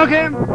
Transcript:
まけん